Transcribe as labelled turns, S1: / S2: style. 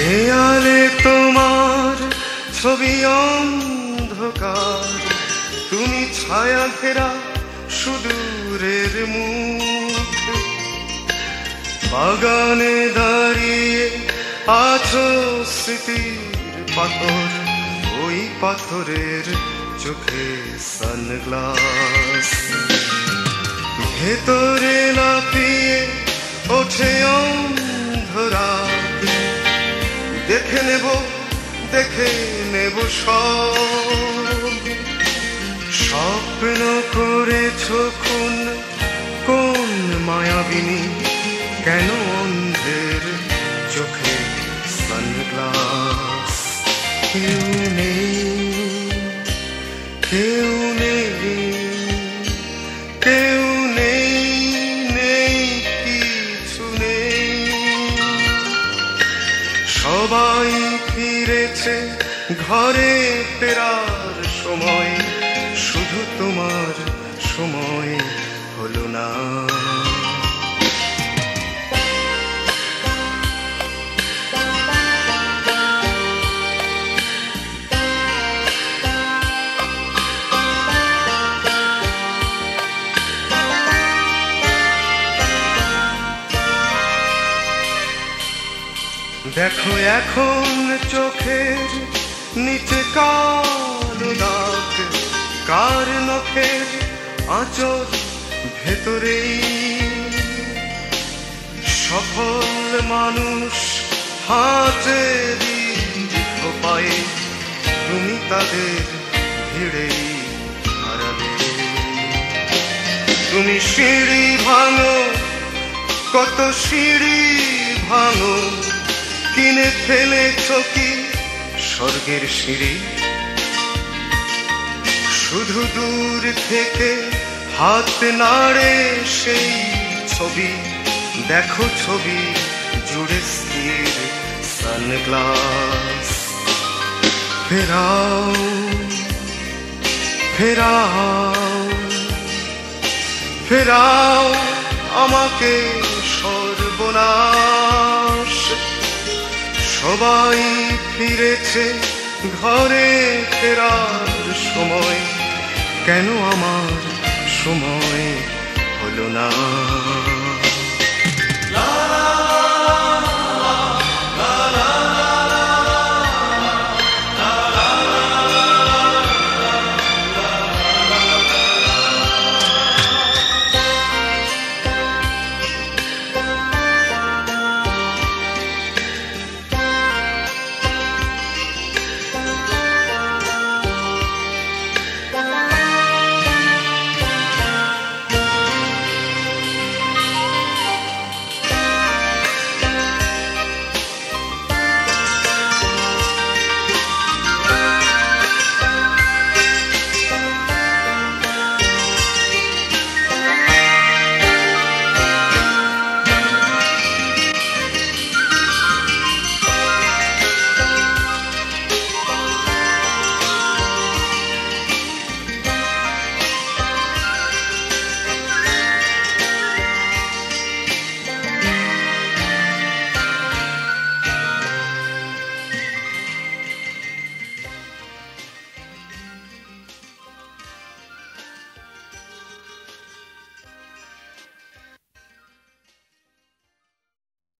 S1: দেয়ালে তোমার ছবি অন্ধকার। তুমি ছায়া ঘেরা সুদূরের মুখ। বাগানে দাঁড়িয়ে আছো স্মৃতির পাথর। ওই পাথরের চোখে সানগ্লাস। ভেতরে দেখে নেব দেখে নেব সব। স্বপ্ন করেছ খুন কোন মায়াবিনী? কেন অন্ধের চোখে সানগ্লাস? কেউ নেই কেউ নেই, কেউ সবাই ফিরেছে ঘরে ফেরার সময় শুধু তোমার সময়। দেখো এখন চোখের নিচে কালো দাগ, কার নখের আঁচল ভেতরেই? সফল মানুষ হাতে দীর্ঘ পায়ে, তুমি তাদের ভিড়েই তুমি সিঁড়ি ভাঙো, কত সিঁড়ি ভাঙো কিনে ফেলেছ কি স্বর্গের সিঁড়ি? শুধু দূর থেকে হাত নাড়ে সেই ছবি, দেখো ছবি জুড়ে স্থির সানগ্লাস। ফেরাও ফেরাও ফেরাও আমাকে সর্বনাশ। সবাই ফিরেছে ঘরে ফেরার সময়। কেন আমার সময় হলো না?